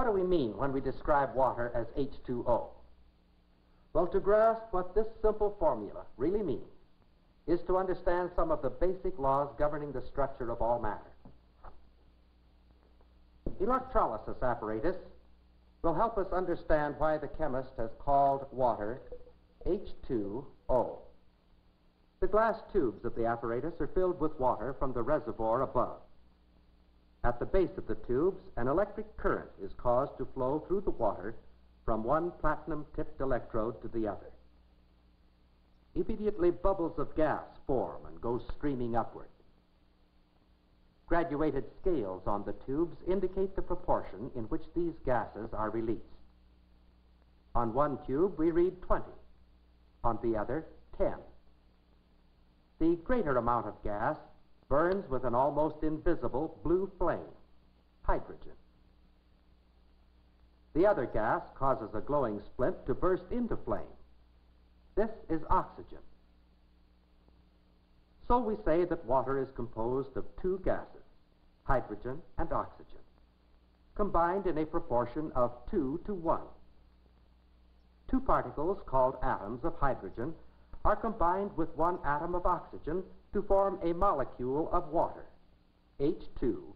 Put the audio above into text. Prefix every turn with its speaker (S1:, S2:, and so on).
S1: What do we mean when we describe water as H2O? Well, to grasp what this simple formula really means is to understand some of the basic laws governing the structure of all matter. Electrolysis apparatus will help us understand why the chemist has called water H2O. The glass tubes of the apparatus are filled with water from the reservoir above. At the base of the tubes, an electric current is caused to flow through the water from one platinum-tipped electrode to the other. Immediately, bubbles of gas form and go streaming upward. Graduated scales on the tubes indicate the proportion in which these gases are released. On one tube, we read 20. On the other, 10. The greater amount of gas burns with an almost invisible blue flame, hydrogen. The other gas causes a glowing splint to burst into flame. This is oxygen. So we say that water is composed of two gases, hydrogen and oxygen, combined in a proportion of 2 to 1. Two particles called atoms of hydrogen are combined with one atom of oxygen to form a molecule of water, H2O.